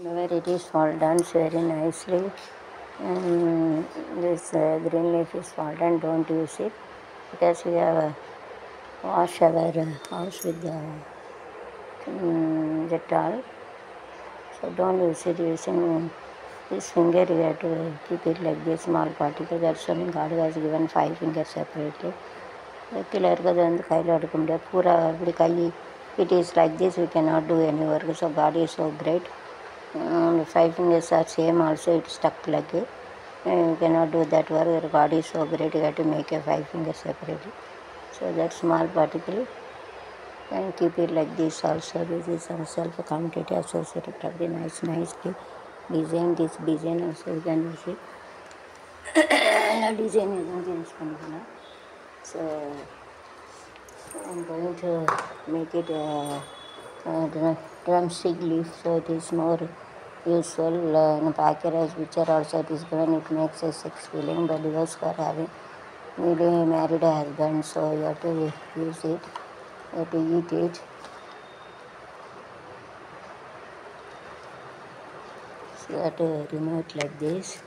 where it is fall done very nicely and this uh, green leaf is fallen don't use it because we have uh, washed our uh, house with the um, Dettol so don't use it using this finger you have to keep it like this small particle that's why God has given five fingers separately கீழே இருக்கிறது வந்து கையில் எடுக்க முடியாது பூரா இப்படி கை it is like this we cannot do any work so God is so great um, five fingers are same also it stuck like it uh, you cannot do that work God is so great you have to make a five fingers separately so that small particle and keep it like this also this is some self commutative associated very nice nicely design this design also you can use it எல்லா design எதுவும் change பண்ணிக்கலாம் so I'm going to make it drumstick leaf so it is more useful. Uh, in package picture also it is given it makes a sex feeling but divorce for having maybe married a husband so you have to use it, you have to eat it. So you have to remove it like this.